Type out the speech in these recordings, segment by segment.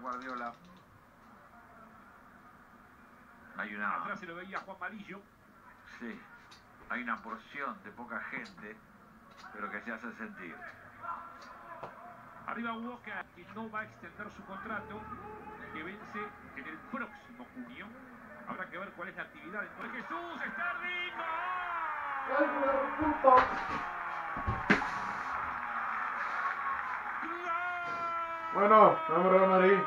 Guardiola. Hay una... Atrás se lo veía Juan Malillo. Sí, hay una porción de poca gente, pero que se hace sentir. Arriba Walker, que no va a extender su contrato, que vence en el próximo junio. Habrá que ver cuál es la actividad de Jesús, Sterling. Bueno, vamos a Madrid.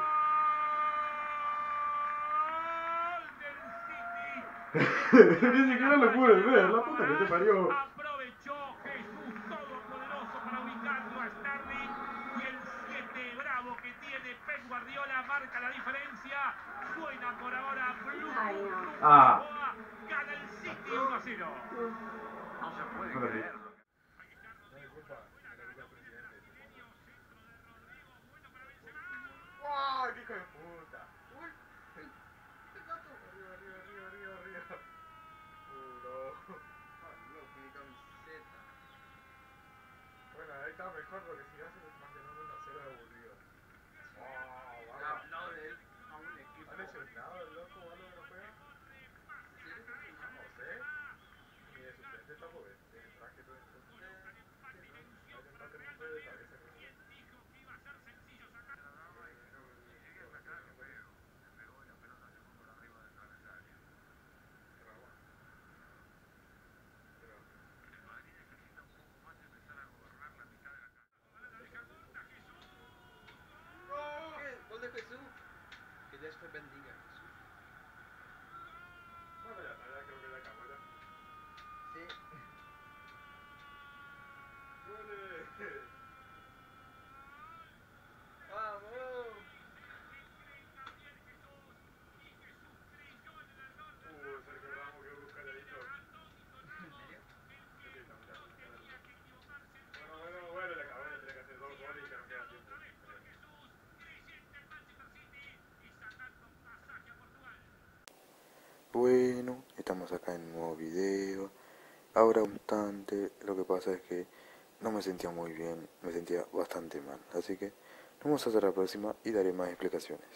Ni siquiera lo pude ver, la puta que te parió. Aprovechó Jesús Todopoderoso para ubicarlo a Sterling y el 7 bravo que tiene Pep Guardiola marca la diferencia. Suena por ahora Blue. Ah. Gana el City 1 a 0. No se puede Vale. creerlo. ¡Ay, qué hijo de puta! ¡Uy! ¡Qué gato! Arriba, arriba, arriba, arriba, arriba. Uh, no. Bueno, mejor porque si haces mantener una cero de aburrido. ¡Oh, vale! ¿Han lesionado el loco o algo que no juega? No sé. Ni de suplente está porque tiene traje todo esto. Hay un empate muy feo de cabeza que no sé. Gol de Jesús. Que Dios te Bueno, estamos acá en un nuevo video. Ahora un lo que pasa es que no me sentía muy bien, me sentía bastante mal. Así que nos vemos hasta la próxima y daré más explicaciones.